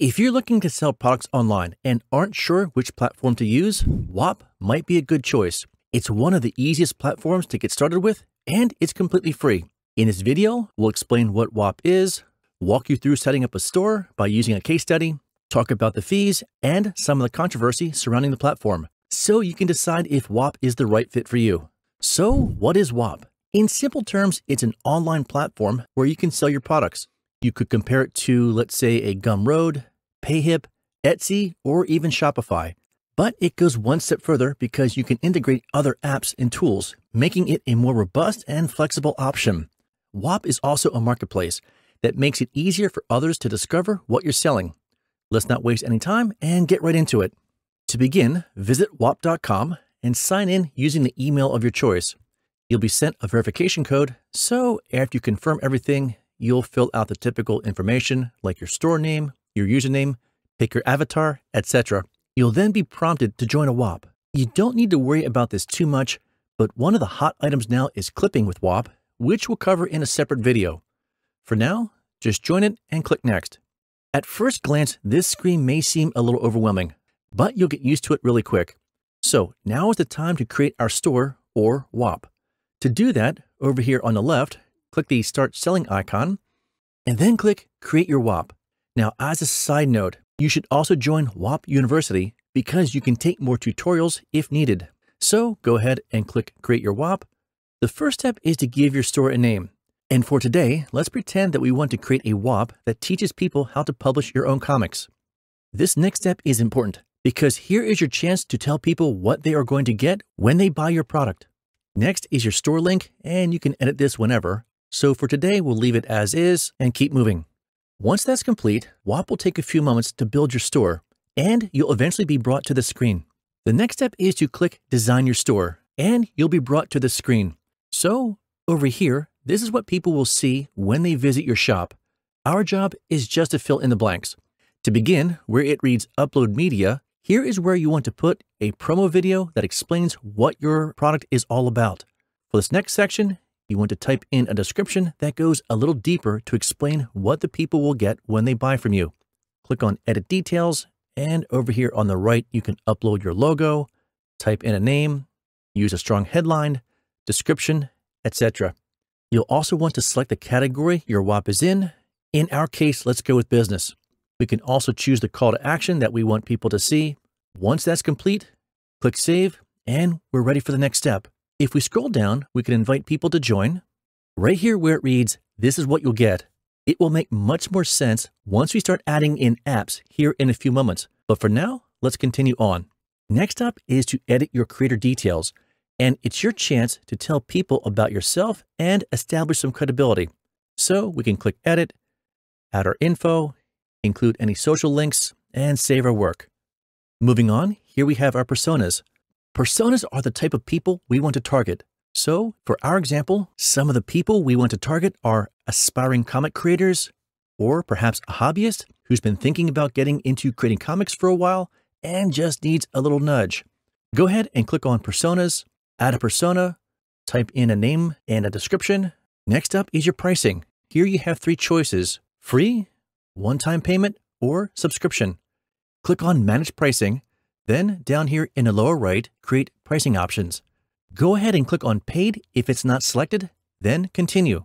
If you're looking to sell products online and aren't sure which platform to use, Whop might be a good choice. It's one of the easiest platforms to get started with, and it's completely free. In this video, we'll explain what Whop is, walk you through setting up a store by using a case study, talk about the fees, and some of the controversy surrounding the platform, so you can decide if Whop is the right fit for you. So, what is Whop? In simple terms, it's an online platform where you can sell your products. You could compare it to, let's say, a Gumroad, Payhip, Etsy, or even Shopify. But it goes one step further because you can integrate other apps and tools, making it a more robust and flexible option. Whop is also a marketplace that makes it easier for others to discover what you're selling. Let's not waste any time and get right into it. To begin, visit whop.com and sign in using the email of your choice. You'll be sent a verification code, so after you confirm everything, you'll fill out the typical information like your store name, your username, pick your avatar, etc. You'll then be prompted to join a Whop. You don't need to worry about this too much, but one of the hot items now is clipping with Whop, which we'll cover in a separate video. For now, just join it and click Next. At first glance, this screen may seem a little overwhelming, but you'll get used to it really quick. So now is the time to create our store or Whop. To do that, over here on the left, click the Start Selling icon, and then click Create Your Whop. Now, as a side note, you should also join Whop University because you can take more tutorials if needed. So go ahead and click Create Your Whop. The first step is to give your store a name. And for today, let's pretend that we want to create a Whop that teaches people how to publish your own comics. This next step is important because here is your chance to tell people what they are going to get when they buy your product. Next is your store link, and you can edit this whenever. So for today, we'll leave it as is and keep moving. Once that's complete, Whop will take a few moments to build your store, and you'll eventually be brought to the screen. The next step is to click Design Your Store, and you'll be brought to the screen. So, over here, this is what people will see when they visit your shop. Our job is just to fill in the blanks. To begin, where it reads Upload Media, here is where you want to put a promo video that explains what your product is all about. For this next section, you want to type in a description that goes a little deeper to explain what the people will get when they buy from you. Click on Edit Details, and over here on the right, you can upload your logo, type in a name, use a strong headline, description, etc. You'll also want to select the category your Whop is in. In our case, let's go with business. We can also choose the call to action that we want people to see. Once that's complete, click Save, and we're ready for the next step. If we scroll down, we can invite people to join. Right here where it reads, this is what you'll get. It will make much more sense once we start adding in apps here in a few moments. But for now, let's continue on. Next up is to edit your creator details. And it's your chance to tell people about yourself and establish some credibility. So we can click edit, add our info, include any social links, and save our work. Moving on, here we have our personas. Personas are the type of people we want to target. So, for our example, some of the people we want to target are aspiring comic creators, or perhaps a hobbyist who's been thinking about getting into creating comics for a while and just needs a little nudge. Go ahead and click on Personas, add a persona, type in a name and a description. Next up is your pricing. Here you have three choices free, one time payment, or subscription. Click on Manage Pricing then down here in the lower right, create pricing options. Go ahead and click on paid if it's not selected, then continue.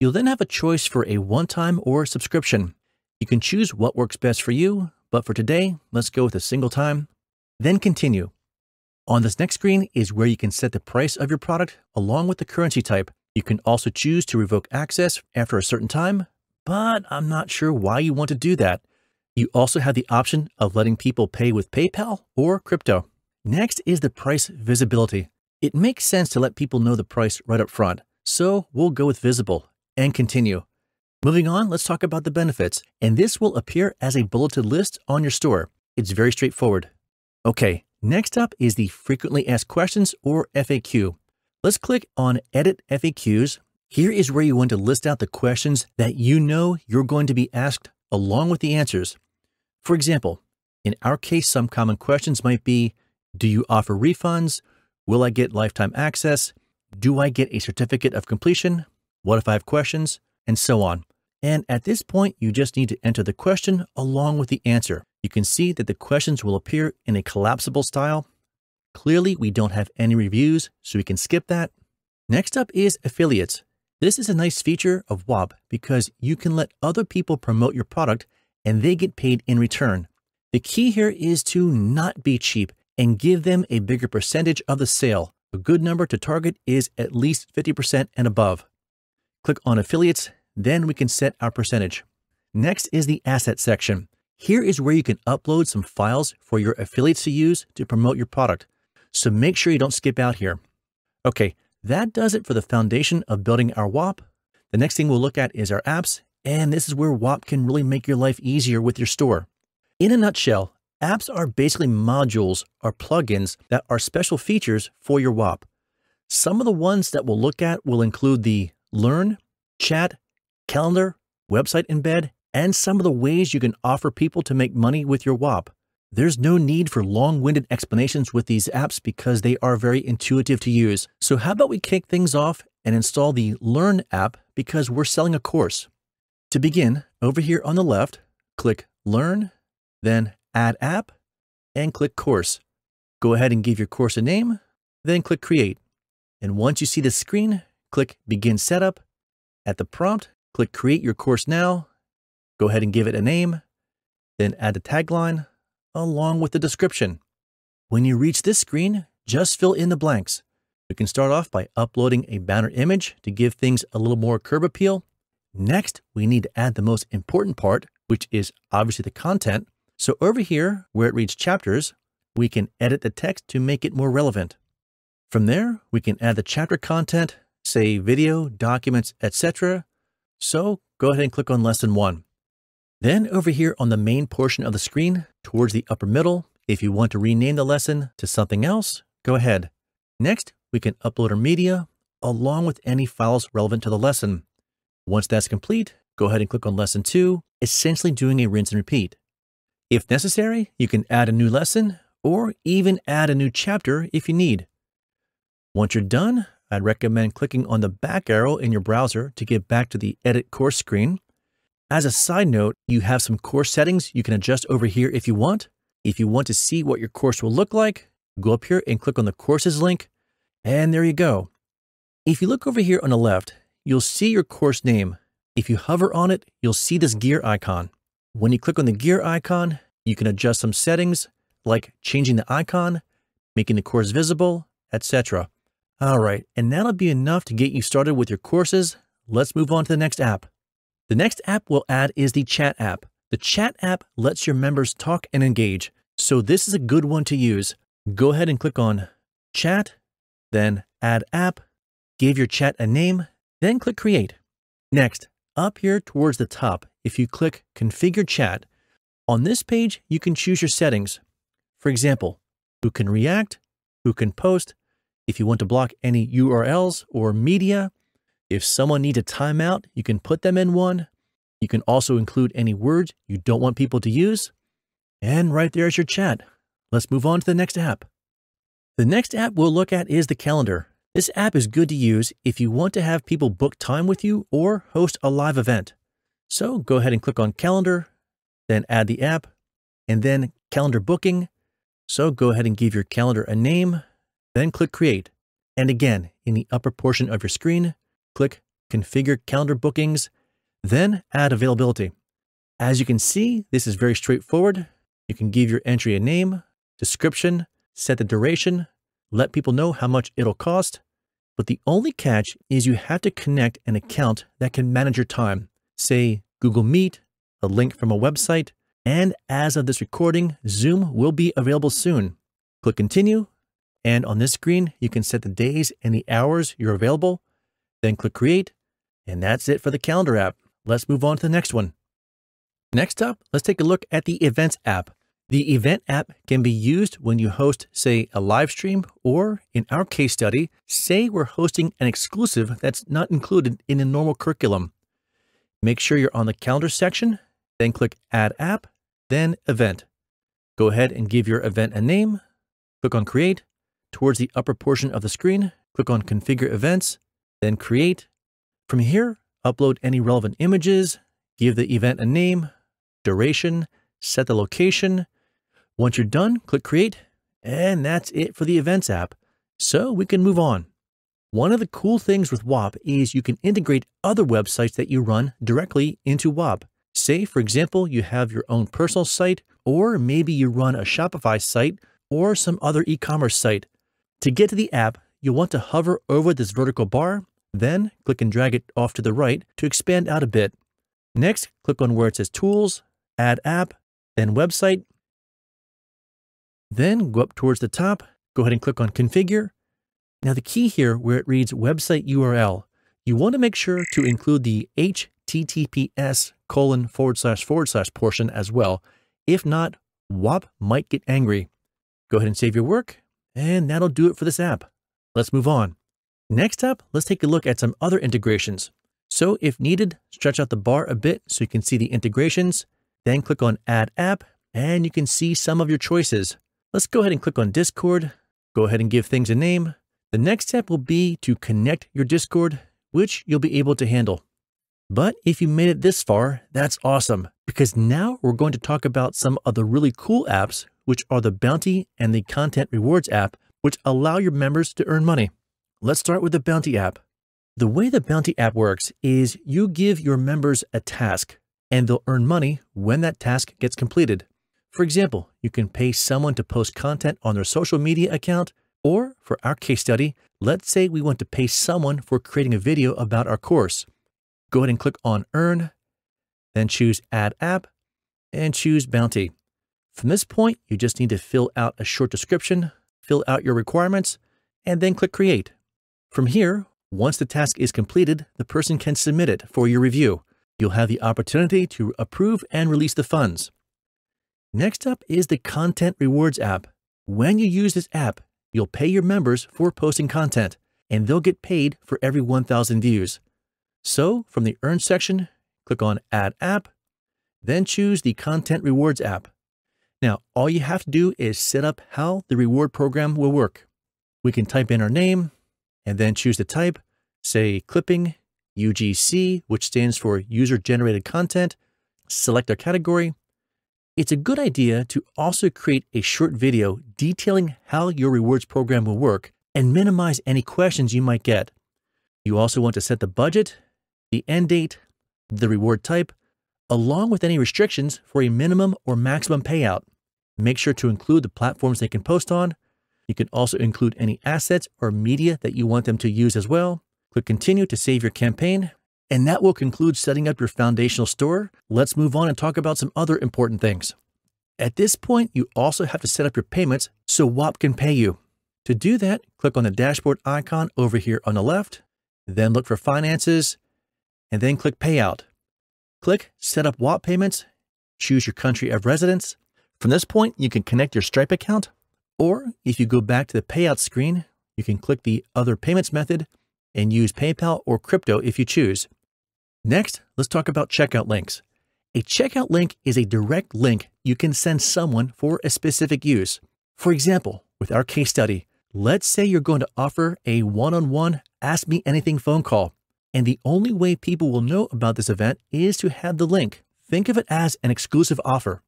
You'll then have a choice for a one-time or subscription. You can choose what works best for you, but for today, let's go with a single time, then continue. On this next screen is where you can set the price of your product along with the currency type. You can also choose to revoke access after a certain time, but I'm not sure why you want to do that. You also have the option of letting people pay with PayPal or crypto. Next is the price visibility. It makes sense to let people know the price right up front, so we'll go with visible and continue. Moving on, let's talk about the benefits, and this will appear as a bulleted list on your store. It's very straightforward. Okay, next up is the frequently asked questions or FAQ. Let's click on Edit FAQs. Here is where you want to list out the questions that you know you're going to be asked along with the answers. For example, in our case, some common questions might be Do you offer refunds? Will I get lifetime access? Do I get a certificate of completion? What if I have questions? And so on. And at this point, you just need to enter the question along with the answer. You can see that the questions will appear in a collapsible style. Clearly, we don't have any reviews, so we can skip that. Next up is affiliates. This is a nice feature of Whop because you can let other people promote your product and they get paid in return. The key here is to not be cheap and give them a bigger percentage of the sale. A good number to target is at least 50% and above. Click on affiliates, then we can set our percentage. Next is the asset section. Here is where you can upload some files for your affiliates to use to promote your product. So make sure you don't skip out here. Okay, that does it for the foundation of building our Whop. The next thing we'll look at is our apps, and this is where Whop can really make your life easier with your store. In a nutshell, apps are basically modules or plugins that are special features for your Whop. Some of the ones that we'll look at will include the Learn, Chat, Calendar, Website Embed, and some of the ways you can offer people to make money with your Whop. There's no need for long-winded explanations with these apps because they are very intuitive to use. So how about we kick things off and install the Learn app because we're selling a course. To begin, over here on the left, click Learn, then Add App, and click Course. Go ahead and give your course a name, then click Create. And once you see the screen, click Begin Setup. At the prompt, click Create Your Course Now. Go ahead and give it a name, then add the tagline, along with the description. When you reach this screen, just fill in the blanks. You can start off by uploading a banner image to give things a little more curb appeal. Next, we need to add the most important part, which is obviously the content. So over here, where it reads chapters, we can edit the text to make it more relevant. From there, we can add the chapter content, say video, documents, etc. So go ahead and click on lesson one. Then over here on the main portion of the screen, towards the upper middle, if you want to rename the lesson to something else, go ahead. Next, we can upload our media along with any files relevant to the lesson. Once that's complete, go ahead and click on lesson two, essentially doing a rinse and repeat. If necessary, you can add a new lesson or even add a new chapter if you need. Once you're done, I'd recommend clicking on the back arrow in your browser to get back to the edit course screen. As a side note, you have some course settings you can adjust over here if you want. If you want to see what your course will look like, go up here and click on the courses link, and there you go. If you look over here on the left, you'll see your course name. If you hover on it, you'll see this gear icon. When you click on the gear icon, you can adjust some settings like changing the icon, making the course visible, etc. All right, and that'll be enough to get you started with your courses. Let's move on to the next app. The next app we'll add is the chat app. The chat app lets your members talk and engage, so this is a good one to use. Go ahead and click on chat, then add app, give your chat a name, then click create. Next, up here towards the top, if you click configure chat, on this page, you can choose your settings. For example, who can react, who can post, if you want to block any URLs or media, if someone needs a timeout, you can put them in one. You can also include any words you don't want people to use. And right there's your chat. Let's move on to the next app. The next app we'll look at is the calendar. This app is good to use if you want to have people book time with you or host a live event. So go ahead and click on calendar, then add the app, and then calendar booking. So go ahead and give your calendar a name, then click create. And again, in the upper portion of your screen, click configure calendar bookings, then add availability. As you can see, this is very straightforward. You can give your entry a name, description, set the duration, let people know how much it'll cost. But the only catch is you have to connect an account that can manage your time, say Google Meet, a link from a website, and as of this recording, Zoom will be available soon. Click continue, and on this screen, you can set the days and the hours you're available, then click create, and that's it for the calendar app. Let's move on to the next one. Next up, let's take a look at the events app. The event app can be used when you host, say, a live stream, or in our case study, say we're hosting an exclusive that's not included in a normal curriculum. Make sure you're on the calendar section, then click Add App, then Event. Go ahead and give your event a name, click on Create. Towards the upper portion of the screen, click on Configure Events, then Create. From here, upload any relevant images, give the event a name, duration, set the location. Once you're done, click create, and that's it for the events app. So we can move on. One of the cool things with Whop is you can integrate other websites that you run directly into Whop. Say, for example, you have your own personal site, or maybe you run a Shopify site or some other e-commerce site. To get to the app, you'll want to hover over this vertical bar, then click and drag it off to the right to expand out a bit. Next, click on where it says Tools, Add App, then Website. Then go up towards the top, go ahead and click on Configure. Now the key here where it reads Website URL, you want to make sure to include the HTTPS colon forward slash forward slash portion as well. If not, Whop might get angry. Go ahead and save your work, and that'll do it for this app. Let's move on. Next up, let's take a look at some other integrations. So if needed, stretch out the bar a bit so you can see the integrations, then click on Add App, and you can see some of your choices. Let's go ahead and click on Discord. Go ahead and give things a name. The next step will be to connect your Discord, which you'll be able to handle. But if you made it this far, that's awesome, because now we're going to talk about some of the really cool apps, which are the Bounty and the Content Rewards app, which allow your members to earn money. Let's start with the Bounty app. The way the Bounty app works is you give your members a task, and they'll earn money when that task gets completed. For example, you can pay someone to post content on their social media account, or for our case study, let's say we want to pay someone for creating a video about our course. Go ahead and click on Earn, then choose Add App, and choose Bounty. From this point, you just need to fill out a short description, fill out your requirements, and then click Create. From here, once the task is completed, the person can submit it for your review. You'll have the opportunity to approve and release the funds. Next up is the Content Rewards app. When you use this app, you'll pay your members for posting content, and they'll get paid for every 1,000 views. So from the Earn section, click on Add App, then choose the Content Rewards app. Now, all you have to do is set up how the reward program will work. We can type in our name and then choose the type, say clipping, UGC, which stands for user generated content, select our category. It's a good idea to also create a short video detailing how your rewards program will work and minimize any questions you might get. You also want to set the budget the end date, the reward type, along with any restrictions for a minimum or maximum payout. Make sure to include the platforms they can post on. You can also include any assets or media that you want them to use as well. Click continue to save your campaign. And that will conclude setting up your foundational store. Let's move on and talk about some other important things. At this point, you also have to set up your payments so Whop can pay you. To do that, click on the dashboard icon over here on the left, then look for finances, and then click Payout. Click Set up Whop payments, choose your country of residence. From this point, you can connect your Stripe account, or if you go back to the payout screen, you can click the Other Payments method and use PayPal or crypto if you choose. Next, let's talk about checkout links. A checkout link is a direct link you can send someone for a specific use. For example, with our case study, let's say you're going to offer a one-on-one Ask Me Anything phone call. And the only way people will know about this event is to have the link. Think of it as an exclusive offer.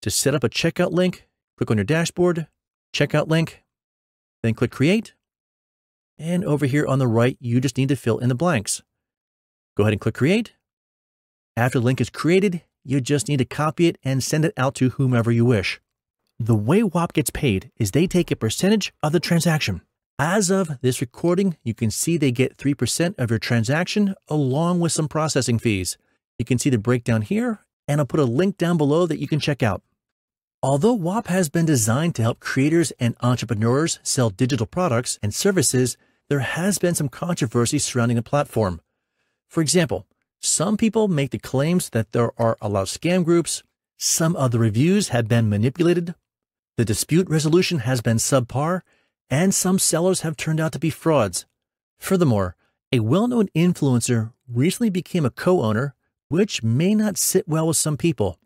To set up a checkout link, click on your dashboard, checkout link, then click create. And over here on the right, you just need to fill in the blanks. Go ahead and click create. After the link is created, you just need to copy it and send it out to whomever you wish. The way Whop gets paid is they take a percentage of the transaction. As of this recording, you can see they get 3% of your transaction along with some processing fees. You can see the breakdown here, and I'll put a link down below that you can check out. Although Whop has been designed to help creators and entrepreneurs sell digital products and services, there has been some controversy surrounding the platform. For example, some people make the claims that there are a lot of scam groups, some of the reviews have been manipulated, the dispute resolution has been subpar, and some sellers have turned out to be frauds. Furthermore, a well-known influencer recently became a co-owner, which may not sit well with some people.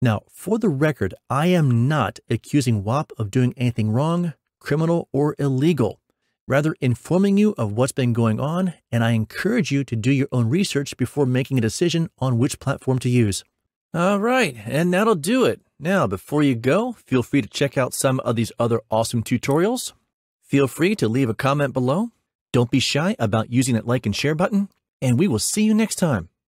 Now, for the record, I am not accusing Whop of doing anything wrong, criminal, or illegal. Rather informing you of what's been going on, and I encourage you to do your own research before making a decision on which platform to use. All right, and that'll do it. Now, before you go, feel free to check out some of these other awesome tutorials. Feel free to leave a comment below. Don't be shy about using that like and share button, and we will see you next time.